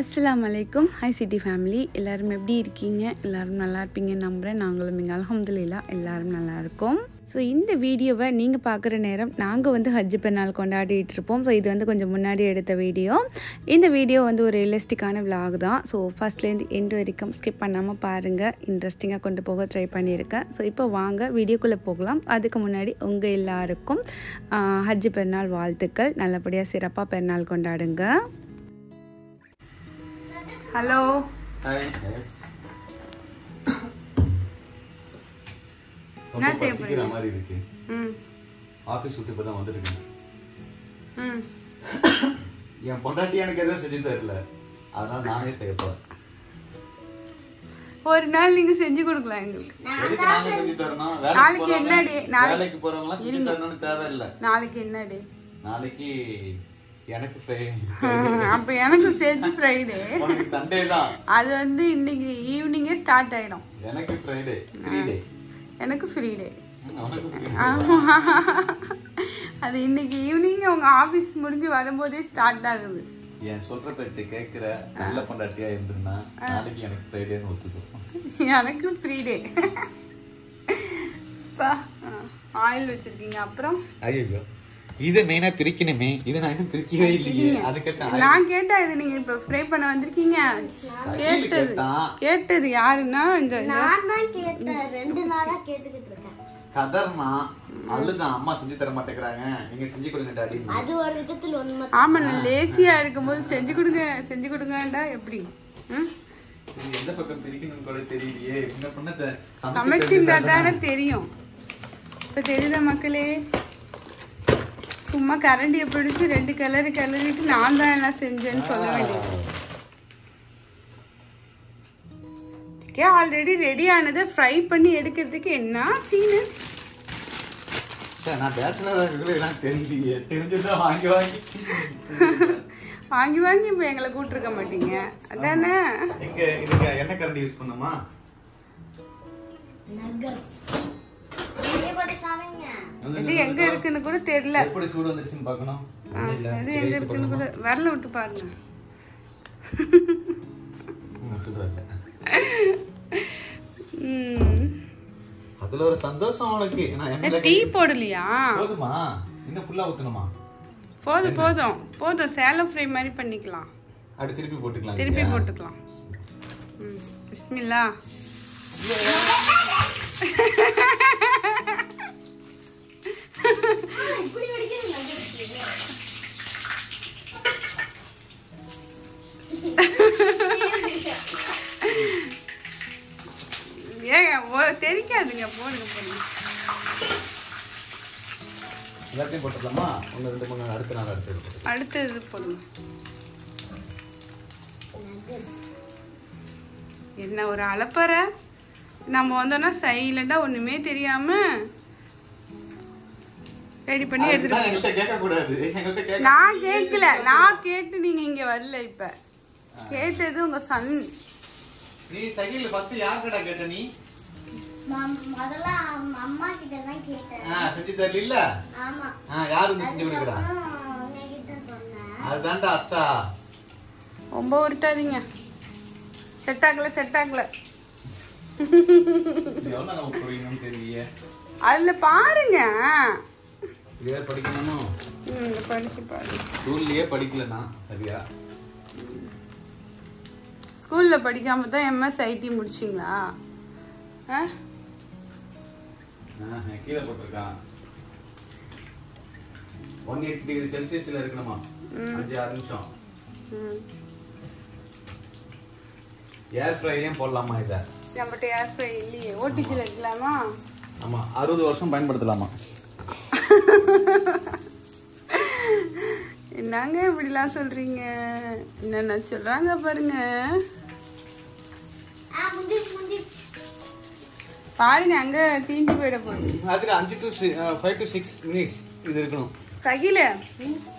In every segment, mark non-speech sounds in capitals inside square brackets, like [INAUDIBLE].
அஸ்லாம் அலைக்கும். High city family எல்லாரும் எப்படி இருக்கீங்க? எல்லாரும் நல்லா இருப்பீங்கன்னு நம்புகிறேன் நாங்களும் இங்கே அல்ஹம்துலில்லா. எல்லாரும் நல்லா இருக்கோம். ஸோ இந்த வீடியோவை நீங்கள் பார்க்குற நேரம் நாங்கள் வந்து ஹஜ்ஜு பெருநாள் கொண்டாடிட்டு இருப்போம். ஸோ இது வந்து கொஞ்சம் முன்னாடி எடுத்த வீடியோ. இந்த வீடியோ வந்து ஒரு ரியலிஸ்டிக்கான vlog தான். ஸோ ஃபர்ஸ்ட்லேருந்து எண்டு வரைக்கும் ஸ்கிப் பண்ணாமல் பாருங்கள் இன்ட்ரெஸ்டிங்காக கொண்டு போக ட்ரை பண்ணியிருக்கேன் ஸோ இப்போ வாங்க வீடியோக்குள்ளே போகலாம். அதுக்கு முன்னாடி உங்கள் எல்லாருக்கும் ஹஜ்ஜு பெருநாள் வாழ்த்துக்கள். நல்லபடியாக சிறப்பாக பெருநாள் கொண்டாடுங்க. ஹலோ என்ன ரொம்ப செய்ய பசிக்கிற மாதிரி இருக்கு. ம். ஆஃபீஸ் விட்டு இப்போ தான் வந்துருக்கேன். ம். என் பொண்டாட்டி எனக்கு எதுவும் செஞ்சு தரல. அதனால நானே செய்ய போறேன். ஒரு நாள் நீங்க செஞ்சு கொடுக்கலாம் எங்களுக்கு. நாளைக்கு என்ன? போறவங்க நாளைக்கு- போறவங்க செஞ்சு தரணும்னு தேவையில்லை. நாளைக்கு என்ன டே? நாளைக்கு எனக்கு. [LAUGHS] அப்ப எனக்கு சேர்த்து ஃப்ரைடே சண்டே தான். அது வந்து இன்னைக்கு ஈவினிங்கே ஸ்டார்ட் ஆயிடும். எனக்கு ஃப்ரைடே ஃப்ரீடே எனக்கு ஃப்ரீ டே உனக்கு free அது இன்னைக்கு ஈவினிங் உங்க ஆபீஸ் முடிஞ்சு வரும்போதே ஸ்டார்ட் ஆகுது. என் சொல்ற பேச்சை கேட்கிற நல்ல பொண்டாட்டியா இருந்திருந்தா நாளைக்கு எனக்கு ஃப்ரைடேன்னு ஒத்துக்கும். எனக்கு ஃப்ரீ டே ஆயில் வச்சிருக்கீங்க அப்புறம்? ஐயோ இதை மெயினா பிரிக்கணுமே. இதை நான் இன்னும் பிரிக்கவே இல்லையே. அது கேட்டேன் நான் கேட்டா இது நீங்க இப்ப ஃப்ரை பண்ண வந்திருக்கீங்க. கேட்டது. கேட்டது யாருன்னா இந்த நான் தான் கேட்டேன். ரெண்டு நாளா கேட்டுக்கிட்டு இருக்கேன். கதர்னா அழுதான் அம்மா செஞ்சு தர மாட்டேங்கிறாங்க. நீங்க செஞ்சு கொடுங்க டாடி. அது ஒரு விதத்தில் உண்மை ஆமா நான் லேசியா இருக்கும்போது செஞ்சு கொடுங்க செஞ்சு கொடுங்கடா எப்படி? எந்த பக்கம் கூட தெரியலையே. பொண்ணு சமைச்சிருந்தா தானே தெரியும். இப்ப தெரியுதா மக்களே? சும்மா கரண்டியை பிடிச்சு ரெண்டு கிளறு கிளறிட்டு நான் தான் எல்லாம் செஞ்சேன்னு சொல்ல வேண்டியது. ஆல்ரெடி ரெடி ஆனதை ஃப்ரை பண்ணி எடுக்கிறதுக்கு என்ன சீனு வாங்கி வாங்கி. வாங்கி வாங்கி இப்போ எங்களை கூட்டிருக்க மாட்டீங்க. அதானே? என்ன கரண்டி யூஸ் பண்ணுமா? நகட்ஸ் இது எங்க இருக்குன்னு கூட தெரியல. எப்படி சூடு வந்துருச்சுன்னு பார்க்கணும்? இது எங்க இருக்குன்னு கூட விரல விட்டு பாருங்க. அதுல ஒரு சந்தோஷம் உனக்கு நான் டீ போடலையா? போதுமா? இன்னும் ஃபுல்லா ஊத்தணுமா? போதும் போதும். போதும் சேலம் ஃப்ரை மாதிரி பண்ணிக்கலாம். அப்படி திருப்பி போட்டுக்கலாம் திருப்பி? போட்டுக்கலாம். பிஸ்மில்லா. இப்படி வரைக்கும் நகட்ஸ் ஏங்க தெரிக்காதுங்க போடுங்க போடுங்க. எல்லாத்தையும் போட்டுக்கலாமா? ஒன்று ரெண்டு மூணு அடுத்த நாள் அடுத்து எடுத்து அடுத்தது போடுங்க. என்ன ஒரு அலப்பறை? நம்ம வந்தோம்னா சைலண்டா ஒண்ணுமே தெரியாம ரெடி பண்ணி எடுத்துட்டு நான் கேட்கல. நான் கேட்டு நீங்க இங்க வரல இப்ப. கேட்டது உங்க சன். நீ சகில ஃபர்ஸ்ட் யார்கிட்ட கேட்ட நீ? முதல்ல அம்- அம்மா கிட்ட தான் கேட்டேன். ஆ, செஞ்சு தரல இல்ல ஆமா. ஆ, யார் வந்து செஞ்சு கொடுக்குறா? அதுதான்டா அத்தா. ரொம்ப உருட்டாதீங்க. செட் ஆகல செட் ஆகல. அதுல பாருங்க. இதே படிக்கணுமோ? படிச்சு ஸ்கூல்லயே படிக்கலனா சரியா? ஸ்கூல்ல படிக்காம தான் எம்எஸ் ஐடி முடிச்சிங்களா? ஆ? கீழே போட்டிருக்கான். ஒன் எயிட் டிகிரி செல்சியஸ்ல இருக்கணுமா? அஞ்சு ஆறு நிமிஷம். ஏர் ஃப்ரைலையும் போடலாமா இத? நம்மகிட்ட ஏர் ஃப்ரை இல்லையே. ஓடிஜில் இருக்கலாமா? ஆமா. அறுபது வருஷம் பயன்படுத்தலாமா? என்னங்க இப்படிலாம் சொல்றீங்க? என்னென்ன சொல்றாங்க பாருங்க. பாருங்க அங்க தீஞ்சு போயிட போகுது. அஞ்சு to five to six minutes இது இருக்கணும். சகில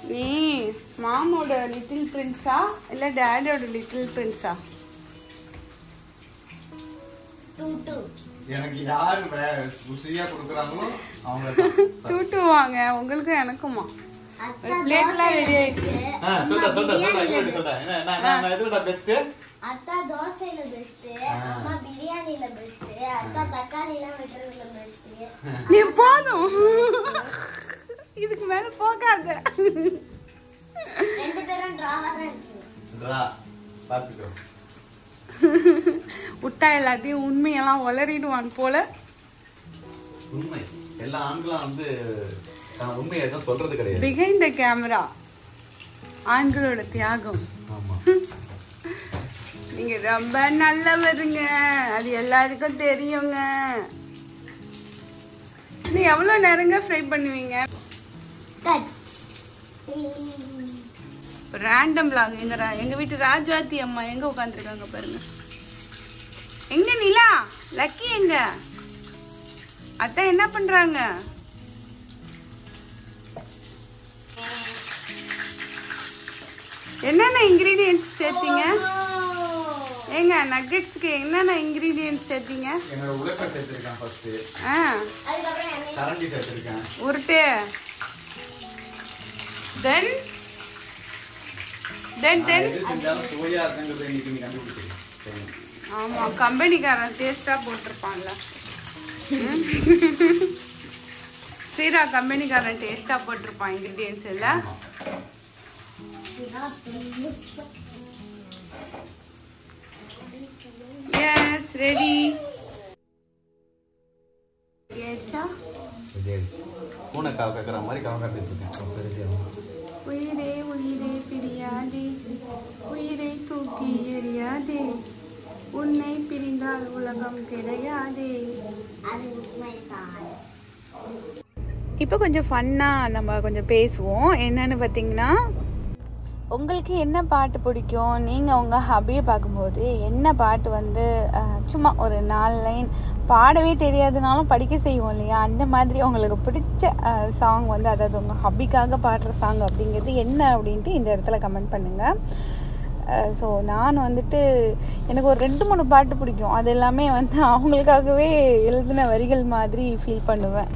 நீ மாமோட லிட்டில் பிரின்ஸா இல்ல டேடியோட லிட்டில் பிரின்ஸா டூ டூ எனக்கு யாரு ருசியா கொடுக்குறாங்களோ அவங்க டூட்டு வாங்க உங்களுக்கும் எனக்குமா? அத்தா பிளேட்லாம் ரெடி ஆயிடுச்சு. ஆ, சொல்டா, சொல்டா, சொல்டா, இன்னொரு சொல்டா. என்ன, நான், நான், நான் எதுலடா best? அத்தா தோசையில பெஸ்ட் அம்மா பிரியாணில பெஸ்ட் அத்தா தக்காளி எல்லாம் வெட்டுறதுல பெஸ்ட் நீ போதும். இதுக்கு மேல போகாத. ரெண்டு பேரும் டிராவா தான் இருக்கீங்க. Draw. பாத்துக்கோ. [LAUGHS] விட்டா எல்லாத்தையும் உண்மையெல்லாம் உளறிடுவான் போல. உண்மை. எல்லா ஆண்களும் வந்து உண்மையை எதுவும் சொல்றது கிடையாது. பிகைண்ட் த கேமரா ஆண்களோட தியாகம். ஆமா. [LAUGHS] நீங்க ரொம்ப நல்லவருங்க. அது எல்லாருக்கும் தெரியுங்க. நீ எவ்வளவு நேரங்க ஃப்ரை பண்ணுவீங்க? Random log. எங்க ரா- எங்க வீட்டு ராஜாத்தி அம்மா எங்க உட்காந்துருக்காங்க பாருங்க. எங்க நிலா? லக்கி எங்க? அத்தான் என்ன பண்றாங்க? என்னென்ன இன்கிரீடியன்ஸ் சேர்த்தீங்க? ஏங்க நக்கெட்ஸ்க்கு என்னென்ன இன்கிரீடியன்ஸ் சேர்த்தீங்க? என்னோட உழைப்பை சேர்த்திருக்கேன் ஃபர்ஸ்ட் ஆ. அதுக்கப்புறம் எண்ணெய். கரண்டி சேர்த்திருக்கேன். உருட்டு. தென் தென் நான் தென் எது செஞ்சாலும் சுவையா இருக்குங்கிறத இன்னைக்கு நீ கண்டுபிடிச்சிருக்கேன் சரி. ஆமா கம்பெனிக்காரன் டேஸ்டா போட்டிருப்பான்ல? சீரா கம்பெனிக்காரன் டேஸ்டா போட்டிருப்பான் இன்கிரீடியன்ஸ் இல்ல. Yes ready. பூனை காவ கேட்கற மாதிரி காவ காத்துட்டு இருக்கேன். உயிரே உயிரே பிரியாதே. உயிரை தூக்கி எறியாதே. உன்னை பிரிந்தால் உலகம் கிடையாதே. அது உண்மைதான். இப்போ கொஞ்சம் ஃபன்னாக நம்ம கொஞ்சம் பேசுவோம். என்னன்னு பார்த்தீங்கன்னா உங்களுக்கு என்ன பாட்டு பிடிக்கும்? நீங்கள் உங்கள் ஹபியை பார்க்கும்போது என்ன பாட்டு வந்து சும்மா ஒரு நாலு லைன் பாடவே தெரியாதுனாலும் படிக்க செய்வோம் இல்லையா? அந்த மாதிரி உங்களுக்கு பிடிச்ச சாங் வந்து அதாவது உங்கள் ஹபிக்காக பாடுற சாங் அப்படிங்கிறது என்ன அப்படின்ட்டு இந்த இடத்துல கமெண்ட் பண்ணுங்கள் ஸோ நான் வந்துட்டு எனக்கு ஒரு ரெண்டு மூணு பாட்டு பிடிக்கும். அது எல்லாமே வந்து அவங்களுக்காகவே எழுதின வரிகள் மாதிரி ஃபீல் பண்ணுவேன்.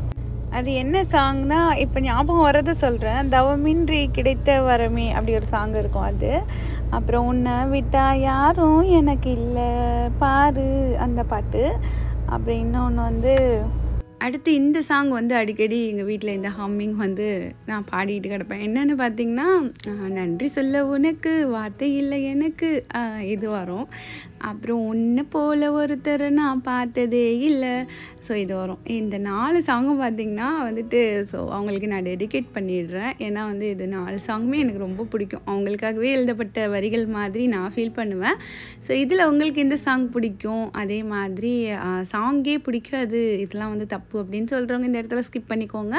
அது என்ன சாங்னா இப்போ ஞாபகம் வரதை சொல்கிறேன் தவமின்றி கிடைத்த வரமே அப்படி ஒரு சாங் இருக்கும் அது. அப்புறம் உன்னை விட்டா யாரும் எனக்கு இல்லை பாரு அந்த பாட்டு. அப்புறம் இன்னொன்று வந்து அடுத்து இந்த சாங் வந்து அடிக்கடி எங்கள் வீட்டில் இந்த ஹம்மிங் வந்து நான் பாடிட்டு கிடப்பேன். என்னென்னு பார்த்தீங்கன்னா நன்றி சொல்ல உனக்கு வார்த்தை இல்லை எனக்கு இது வரும். அப்புறம் ஒன்று போல ஒருத்தரை நான் பார்த்ததே இல்லை. ஸோ இது வரும். இந்த நாலு சாங்கும் பார்த்திங்கன்னா வந்துட்டு ஸோ அவங்களுக்கு நான் டெடிகேட் பண்ணிடுறேன். ஏன்னா வந்து இது நாலு சாங்குமே எனக்கு ரொம்ப பிடிக்கும். அவங்களுக்காகவே எழுதப்பட்ட வரிகள் மாதிரி நான் ஃபீல் பண்ணுவேன். ஸோ இதில் உங்களுக்கு எந்த சாங் பிடிக்கும்? அதே மாதிரி சாங்கே பிடிக்காது. இதெல்லாம் வந்து தப்பு அப்படின்னு சொல்கிறவங்க இந்த இடத்துல ஸ்கிப் பண்ணிக்கோங்க.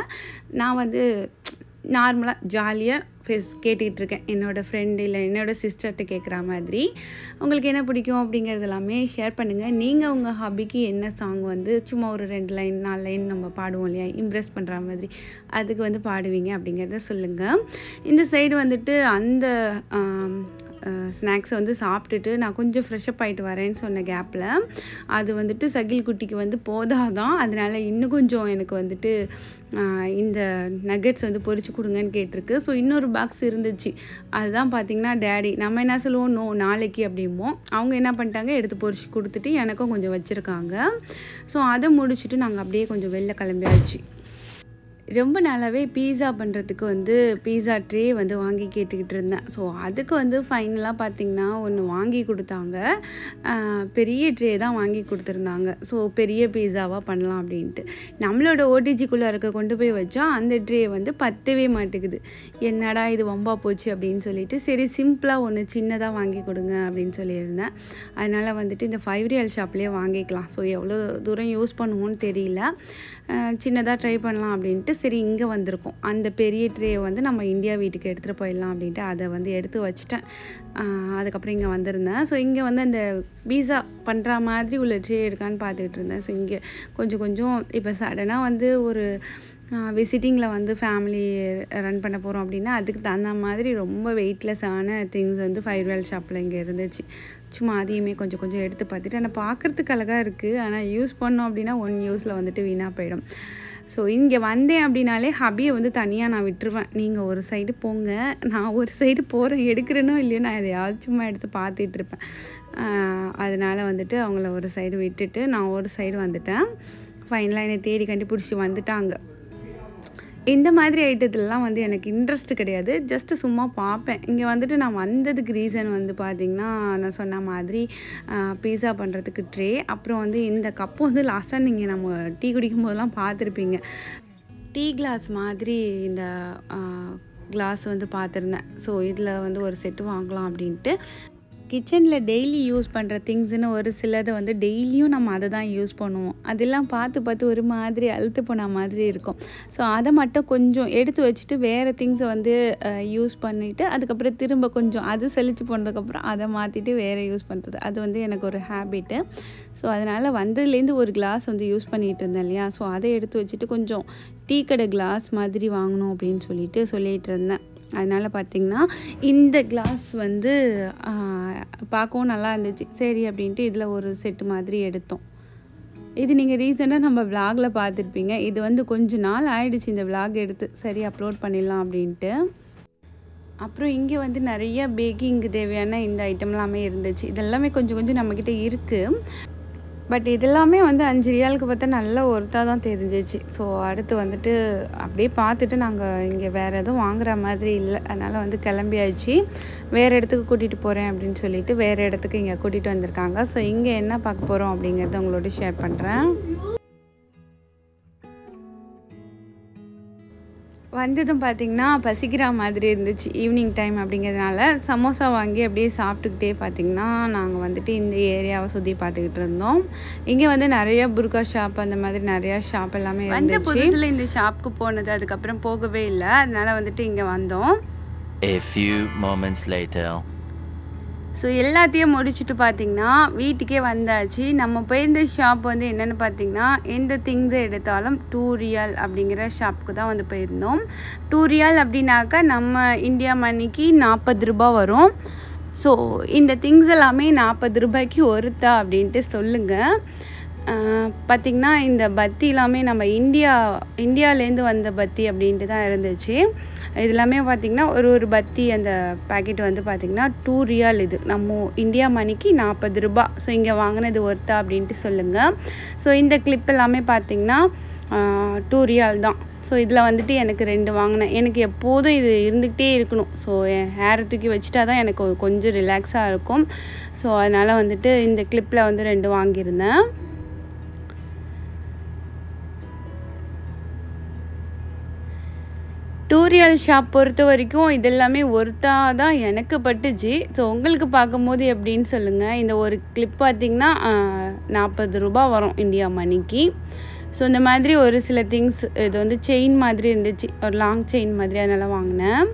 நான் வந்து நார்மலாக ஜாலியாக ஃபேஸ் கேட்டுக்கிட்டு இருக்கேன். என்னோடய ஃப்ரெண்டு இல்லை என்னோடய சிஸ்டர்கிட்ட கேட்குற மாதிரி. உங்களுக்கு என்ன பிடிக்கும் அப்படிங்கிறது எல்லாமே ஷேர் பண்ணுங்கள் நீங்கள் உங்கள் ஹாபிக்கு என்ன சாங் வந்து சும்மா ஒரு ரெண்டு லைன் நாலு லைன் நம்ம பாடுவோம் இல்லையா? இம்ப்ரெஸ் பண்ணுற மாதிரி. அதுக்கு வந்து பாடுவீங்க அப்படிங்கிறத சொல்லுங்கள் இந்த சைடு வந்துட்டு அந்த ஸ்நாக்ஸை வந்து சாப்பிட்டுட்டு நான் கொஞ்சம் ஃப்ரெஷ்அப் ஆகிட்டு வரேன்னு சொன்ன கேப்பில் அது வந்துட்டு சகில் குட்டிக்கு வந்து போதாதான். அதனால இன்னும் கொஞ்சம் எனக்கு வந்துட்டு இந்த நகெட்ஸ் வந்து பொறிச்சு கொடுங்கன்னு கேட்டிருக்கு. ஸோ இன்னொரு பாக்ஸ் இருந்துச்சு. அதுதான் பார்த்திங்கன்னா டேடி நம்ம என்ன சொல்லுவோம்? நோ நாளைக்கு அப்படிம்போம். அவங்க என்ன பண்ணிட்டாங்க? எடுத்து பொறிச்சு கொடுத்துட்டு எனக்கும் கொஞ்சம் வச்சுருக்காங்க. ஸோ அதை முடிச்சுட்டு நாங்கள் அப்படியே கொஞ்சம் வெளில கிளம்பியாச்சு. ரொம்ப நாளாகவே பீஸா பண்ணுறதுக்கு வந்து பீஸா ட்ரே வந்து வாங்கி கேட்டுக்கிட்டு இருந்தேன். ஸோ அதுக்கு வந்து ஃபைனலாக பார்த்திங்கன்னா ஒன்று வாங்கி கொடுத்தாங்க. பெரிய ட்ரே தான் வாங்கி கொடுத்துருந்தாங்க. ஸோ பெரிய பீஸாவாக பண்ணலாம் அப்படின்ட்டு. நம்மளோட ஓடிஜிக்குள்ளே இருக்க கொண்டு போய் வச்சா அந்த ட்ரே வந்து பத்தவே மாட்டேங்குது. என்னடா இது வம்பா போச்சு அப்படின்னு சொல்லிட்டு சரி சிம்பிளாக ஒன்று சின்னதாக வாங்கி கொடுங்க அப்படின்னு சொல்லியிருந்தேன். அதனால் வந்துட்டு இந்த ஃபைவ் ரியல் ஷாப்லேயே வாங்கிக்கலாம். ஸோ எவ்வளோ தூரம் யூஸ் பண்ணுவோன்னு தெரியல. சின்னதாக ட்ரை பண்ணலாம் அப்படின்ட்டு சரி இங்கே வந்திருக்கோம். அந்த பெரிய ட்ரேயை வந்து நம்ம இந்தியா வீட்டுக்கு எடுத்துகிட்டு போயிடலாம் அப்படின்ட்டு அதை வந்து எடுத்து வச்சுட்டேன். அதுக்கப்புறம் இங்கே வந்திருந்தேன். ஸோ இங்கே வந்து அந்த பீஸா பண்ணுற மாதிரி உள்ள ட்ரே இருக்கான்னு பார்த்துக்கிட்டு இருந்தேன். ஸோ இங்கே கொஞ்சம் கொஞ்சம் இப்போ சடனாக வந்து ஒரு விசிட்டிங்கில் வந்து ஃபேமிலி ரன் பண்ண போகிறோம் அப்படின்னா அதுக்கு தகுந்த மாதிரி ரொம்ப வெயிட்லெஸ்ஸான திங்ஸ் வந்து ஃபைவ் வேல் ஷாப்பில் இங்கே இருந்துச்சு. சும்மா அதையுமே கொஞ்சம் கொஞ்சம் எடுத்து பார்த்துட்டு ஆனால் பார்க்குறதுக்கு அழகாக இருக்குது ஆனால் யூஸ் பண்ணோம் அப்படின்னா ஒன் யூஸில் வந்துட்டு வீணாக போயிடும். ஸோ இங்கே வந்தேன் அப்படின்னாலே ஹபியை வந்து தனியாக நான் விட்டுருவேன். நீங்கள் ஒரு சைடு போங்க. நான் ஒரு சைடு போகிறேன் எடுக்கிறேனோ இல்லையோ நான் எதையாவது சும்மா எடுத்து பார்த்துட்டு இருப்பேன் வந்துட்டு அவங்கள ஒரு சைடு விட்டுட்டு நான் ஒரு சைடு வந்துட்டேன். ஃபைனலாக என்னை தேடி கண்டுபிடிச்சி வந்துட்டாங்க. இந்த மாதிரி ஐட்டத்துலலாம் வந்து எனக்கு இன்ட்ரெஸ்ட் கிடையாது. ஜஸ்ட்டு சும்மா பார்ப்பேன். இங்கே வந்துட்டு நான் வந்ததுக்கு ரீசன் வந்து பார்த்திங்கன்னா நான் சொன்ன மாதிரி பீஸா பண்ணுறதுக்கு ட்ரே அப்புறம் வந்து இந்த கப்பு வந்து லாஸ்ட்டாக நீங்கள் நம்ம டீ குடிக்கும் போதெல்லாம் பார்த்துருப்பீங்க. டீ கிளாஸ் மாதிரி இந்த கிளாஸ் வந்து பார்த்துருந்தேன். ஸோ இதில் வந்து ஒரு செட்டு வாங்கலாம் அப்படின்ட்டு. கிச்சனில் டெய்லி யூஸ் பண்ணுற திங்ஸ்னு ஒரு சிலதை வந்து டெய்லியும் நம்ம அதை தான் யூஸ் பண்ணுவோம். அதெல்லாம் பார்த்து பார்த்து ஒரு மாதிரி அழுத்து போன மாதிரி இருக்கும். ஸோ அதை மட்டும் கொஞ்சம் எடுத்து வச்சுட்டு வேறு திங்ஸை வந்து யூஸ் பண்ணிவிட்டு அதுக்கப்புறம் திரும்ப கொஞ்சம் அது செழித்து போனதுக்கப்புறம் அதை மாற்றிட்டு வேறு யூஸ் பண்ணுறது அது வந்து எனக்கு ஒரு ஹேபிட்டு ஸோ அதனால் வந்ததுலேருந்து ஒரு கிளாஸ் வந்து யூஸ் பண்ணிகிட்டு இருந்தேன் இல்லையா? ஸோ அதை எடுத்து வச்சுட்டு கொஞ்சம் டீ கடை கிளாஸ் மாதிரி வாங்கணும் அப்படின்னு சொல்லிட்டு சொல்லிகிட்டு இருந்தேன். அதனால் பார்த்திங்கன்னா இந்த கிளாஸ் வந்து பார்க்கவும் நல்லா இருந்துச்சு. சரி அப்படின்ட்டு இதில் ஒரு செட்டு மாதிரி எடுத்தோம். இது நீங்கள் ரீசெண்டாக நம்ம விலாகில் பார்த்துருப்பீங்க. இது வந்து கொஞ்ச நாள் ஆயிடுச்சு இந்த விலாக் எடுத்து. சரி அப்லோட் பண்ணிடலாம் அப்படின்ட்டு. அப்புறம் இங்கே வந்து நிறைய பேக்கிங்க்கு தேவையான இந்த ஐட்டம்லாமே இருந்துச்சு. இதெல்லாமே கொஞ்சம் கொஞ்சம் நம்மக்கிட்ட இருக்குது பட் இதெல்லாமே வந்து அஞ்சு ரியாலுக்கு பார்த்தா நல்ல ஒருத்தாக தான் தெரிஞ்சிச்சு. ஸோ அடுத்து வந்துட்டு அப்படியே பார்த்துட்டு நாங்கள் இங்கே வேறு எதுவும் வாங்குற மாதிரி இல்லை. அதனால் வந்து கிளம்பியாச்சு. வேறு இடத்துக்கு கூட்டிகிட்டு போகிறேன் அப்படின்னு சொல்லிட்டு வேறு இடத்துக்கு இங்கே கூட்டிகிட்டு வந்திருக்காங்க. ஸோ இங்கே என்ன பார்க்க போகிறோம் அப்படிங்கிறத உங்களோட ஷேர் பண்ணுறேன் வந்ததும் பார்த்திங்கன்னா பசிக்கிற மாதிரி இருந்துச்சு ஈவினிங் டைம் அப்படிங்கிறதுனால சமோசா வாங்கி அப்படியே சாப்பிட்டுக்கிட்டே பார்த்திங்கன்னா நாங்கள் வந்துட்டு இந்த ஏரியாவை சுற்றி பார்த்துக்கிட்டு இருந்தோம். இங்கே வந்து நிறைய புர்கா ஷாப் அந்த மாதிரி நிறையா ஷாப் எல்லாமே வந்து புதுசில் இந்த ஷாப்புக்கு போனது அதுக்கப்புறம் போகவே இல்லை. அதனால வந்துட்டு இங்கே வந்தோம். A few moments later. So எல்லாத்தையும் முடிச்சுட்டு பார்த்தீங்கன்னா வீட்டுக்கே வந்தாச்சு. நம்ம போயிருந்த ஷாப் வந்து என்னென்னு பார்த்தீங்கன்னா எந்த திங்ஸை எடுத்தாலும் டூரியல் அப்படிங்கிற ஷாப்புக்கு தான் வந்து போயிருந்தோம். டூரியால் அப்படின்னாக்கா நம்ம இந்தியா மணிக்கு நாற்பது ரூபாய் வரும். ஸோ இந்த திங்ஸ் எல்லாமே நாற்பது ரூபாய்க்கு ஒருத்தா அப்படின்ட்டு சொல்லுங்கள் பார்த்திங்கன்னா இந்த பத்தி எல்லாமே நம்ம இந்தியா இந்தியாவிலேருந்து வந்த பத்தி அப்படின்ட்டு தான் இருந்துச்சு. இது எல்லாமே பார்த்திங்கன்னா ஒரு ஒரு பத்தி அந்த பேக்கெட் வந்து பார்த்திங்கன்னா டூ ரியால் இது. நம்ம இந்தியா மணிக்கு நாற்பது ரூபா. ஸோ இங்கே வாங்கினது ஒர்த்தா அப்படின்ட்டு சொல்லுங்கள் ஸோ இந்த கிளிப் எல்லாமே பார்த்திங்கன்னா டூ ரியால் தான். ஸோ இதில் வந்துட்டு எனக்கு ரெண்டு வாங்கினேன். எனக்கு எப்போதும் இது இருந்துக்கிட்டே இருக்கணும். ஸோ என் ஹேரை தூக்கி வச்சுட்டா தான் எனக்கு கொஞ்சம் ரிலாக்ஸாக இருக்கும். ஸோ அதனால் வந்துட்டு இந்த கிளிப்பில் வந்து ரெண்டு வாங்கியிருந்தேன். டூரியல் ஷாப் பொறுத்த வரைக்கும் இது எல்லாமே ஒருத்தா தான் எனக்கு பட்டுச்சு. ஸோ உங்களுக்கு பார்க்கும்போது எப்படின்னு சொல்லுங்கள் இந்த ஒரு கிளிப் பார்த்திங்கன்னா நாற்பது ரூபா வரும் இந்தியா மணிக்கு ஸோ இந்த மாதிரி ஒரு சில திங்ஸ் இது வந்து செயின் மாதிரி இருந்துச்சு. ஒரு லாங் செயின் மாதிரி அதனால் வாங்கினேன்.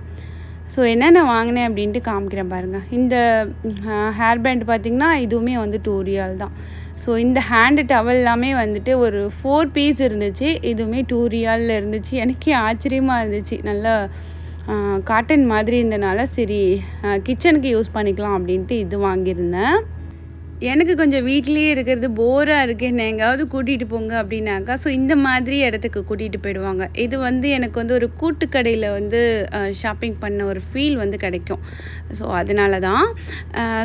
ஸோ என்னென்ன வாங்கினேன் அப்படின்ட்டு காமிக்கிறேன் பாருங்கள் இந்த ஹேர் பேண்ட் பார்த்திங்கன்னா இதுவுமே வந்து டூரியால் தான். ஸோ இந்த ஹேண்டு டவல் எல்லாமே வந்துட்டு ஒரு ஃபோர் பீஸ் இருந்துச்சு. இதுவுமே டூ ரியாலில் இருந்துச்சு. எனக்கே ஆச்சரியமாக இருந்துச்சு. நல்லா காட்டன் மாதிரி இருந்தனால சரி கிச்சனுக்கு யூஸ் பண்ணிக்கலாம் அப்படின்ட்டு இது வாங்கியிருந்தேன். எனக்கு கொஞ்சம் வீட்லேயே இருக்கிறது போராக இருக்குது என்ன எங்கேயாவது கூட்டிகிட்டு போங்க அப்படின்னாக்கா ஸோ இந்த மாதிரி இடத்துக்கு கூட்டிகிட்டு போயிடுவாங்க. இது வந்து எனக்கு வந்து ஒரு கூட்டுக்கடையில் வந்து ஷாப்பிங் பண்ண ஒரு ஃபீல் வந்து கிடைக்கும். ஸோ அதனால தான்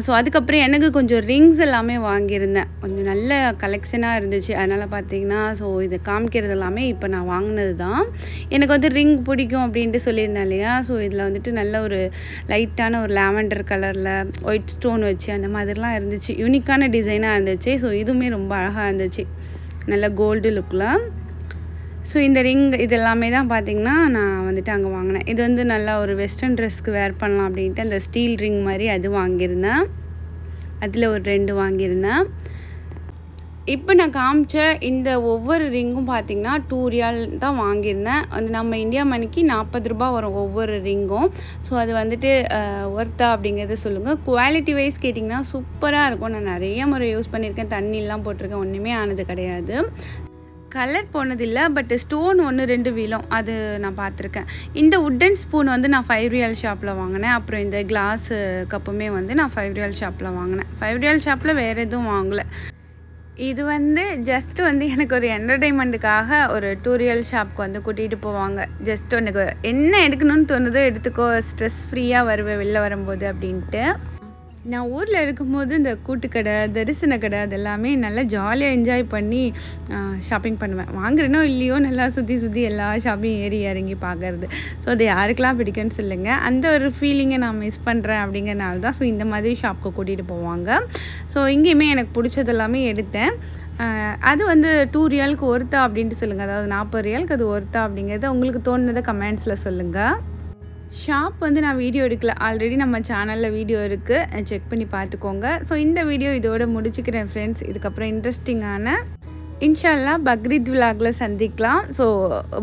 ஸோ அதுக்கப்புறம் எனக்கு கொஞ்சம் ரிங்ஸ் எல்லாமே வாங்கியிருந்தேன். கொஞ்சம் நல்ல கலெக்ஷனாக இருந்துச்சு. அதனால் பார்த்தீங்கன்னா ஸோ இது காமிக்கிறது எல்லாமே இப்போ நான் வாங்கினது தான் எனக்கு வந்து ரிங் பிடிக்கும் அப்படின்ட்டு சொல்லியிருந்தேன் இல்லையா? ஸோ இதில் வந்துட்டு நல்ல ஒரு லைட்டான ஒரு லாவெண்டர் கலரில் ஒயிட் ஸ்டோன் வச்சு அந்த மாதிரிலாம் இருந்துச்சு. யூனிக் யூனிக்கான டிசைனாக இருந்துச்சு. ஸோ இதுவுமே ரொம்ப அழகாக இருந்துச்சு. நல்ல கோல்டு லுக்கில் ஸோ இந்த ரிங் இது எல்லாமே தான் பார்த்திங்கன்னா நான் வந்துட்டு அங்கே வாங்கினேன். இது வந்து நல்லா ஒரு வெஸ்டர்ன் ட்ரெஸ்க்கு வேர் பண்ணலாம் அப்படின்ட்டு அந்த ஸ்டீல் ரிங் மாதிரி அது வாங்கியிருந்தேன். அதில் ஒரு ரெண்டு வாங்கியிருந்தேன். இப்போ நான் காமிச்ச இந்த ஒவ்வொரு ரிங்கும் பார்த்தீங்கன்னா டூ ரியால் தான் வாங்கியிருந்தேன். அது நம்ம இந்தியா மணிக்கு நாற்பது ரூபா வரும் ஒவ்வொரு ரிங்கும். ஸோ அது வந்துட்டு ஒர்த்தா அப்படிங்கிறத சொல்லுங்கள் குவாலிட்டி வைஸ் கேட்டிங்கன்னா சூப்பராக இருக்கும். நான் நிறைய முறை யூஸ் பண்ணியிருக்கேன். தண்ணிலாம் போட்டிருக்கேன். ஒன்றுமே ஆனது கிடையாது. கலர் போனதில்லை பட் ஸ்டோன் ஒன்று ரெண்டு வீலும் அது நான் பார்த்துருக்கேன் இந்த உட்டன் ஸ்பூன் வந்து நான் ஃபைவ் ரியல் ஷாப்பில் வாங்கினேன். அப்புறம் இந்த கிளாஸ் கப்புமே வந்து நான் ஃபைவ் ரியல் ஷாப்பில் வாங்கினேன். ஃபைவ் ரியல் ஷாப்பில் வேறு எதுவும் வாங்கலை. இது வந்து ஜஸ்ட் வந்து எனக்கு ஒரு என்டர்டெயின்மெண்ட்டுக்காக ஒரு டூரியல் ஷாப்க்கு வந்து கூட்டிகிட்டு போவாங்க. ஜஸ்ட் உனக்கு என்ன எடுக்கணும்னு தோணுதோ எடுத்துக்கோ. ஸ்ட்ரெஸ் ஃப்ரீயாக வருவேன் வெளில வரும்போது அப்படின்ட்டு. நான் ஊரில் இருக்கும்போது இந்த கூட்டுக்கடை தரிசன கடை அதெல்லாமே நல்லா ஜாலியாக என்ஜாய் பண்ணி ஷாப்பிங் பண்ணுவேன். வாங்குறேனோ இல்லையோ நல்லா சுற்றி சுற்றி எல்லா ஷாப்பிங் ஏறி இறங்கி பார்க்கறது ஸோ அது யாருக்கெல்லாம் பிடிக்கும்னு சொல்லுங்கள் அந்த ஒரு ஃபீலிங்கை நான் மிஸ் பண்ணுறேன் அப்படிங்கிறனால தான். ஸோ இந்த மாதிரி ஷாப்புக்கு கூட்டிகிட்டு போவாங்க. ஸோ இங்கேயுமே எனக்கு பிடிச்சது எல்லாமே எடுத்தேன். அது வந்து டூ ரியாலுக்கு ஒருத்தா அப்படின்ட்டு சொல்லுங்கள் அதாவது நாற்பது ரியலுக்கு அது ஒருத்தா அப்படிங்கிறத உங்களுக்கு தோணுனதை கமெண்ட்ஸில் சொல்லுங்கள் ஷாப் வந்து நான் வீடியோ எடுக்கல. ஆல்ரெடி நம்ம சேனலில் வீடியோ இருக்குது செக் பண்ணி பார்த்துக்கோங்க. ஸோ இந்த வீடியோ இதோட முடிச்சுக்கிறேன் ஃப்ரெண்ட்ஸ் இதுக்கப்புறம் இன்ட்ரெஸ்டிங்கான இன்ஷால்லா பக்ரீத் விலாகில் சந்திக்கலாம். ஸோ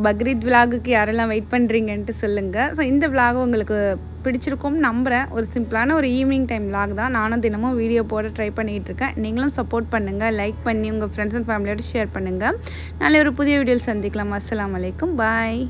பக்ரீத் விலாகுக்கு யாரெல்லாம் வெயிட் பண்ணுறீங்கன்ட்டு சொல்லுங்கள் ஸோ இந்த விலாக் உங்களுக்கு பிடிச்சிருக்கும்னு நம்புகிறேன் ஒரு சிம்பிளான ஒரு ஈவினிங் டைம் விலாக் தான். நானும் தினமும் வீடியோ போட ட்ரை பண்ணிகிட்ருக்கேன். நீங்களும் சப்போர்ட் பண்ணுங்கள் லைக் பண்ணி உங்கள் ஃப்ரெண்ட்ஸ் அண்ட் ஃபேமிலியோட ஷேர் பண்ணுங்கள் நாளை ஒரு புதிய வீடியோவில் சந்திக்கலாம். அஸ்லாம் வலைக்கம் பாய்